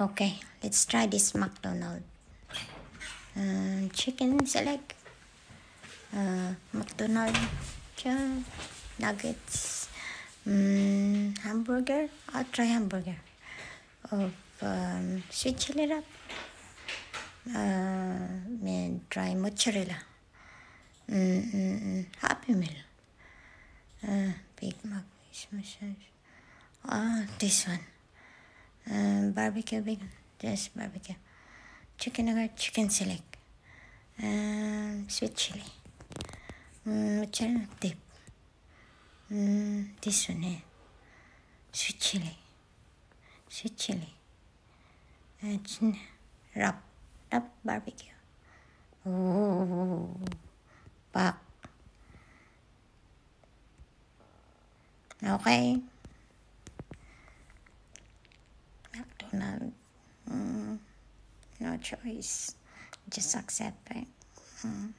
Okay, let's try this McDonald. Uh, chicken select. Uh, McDonald nuggets. Mm, hamburger. I'll try hamburger. Of um, sweet chili wrap. Uh, and try mozzarella. Mm, mm, mm, Happy Meal. Uh, Big Mac. Ah, this one. Barbecue bacon. Just barbecue. Chicken nugget, chicken select. Um, sweet chili. Mm, mozzarella dip. Mm, this one here. Sweet chili. Sweet chili. Chin- wrap. Wrap barbecue. Oh, pak. Okay. Choice. Just accept it. Mm.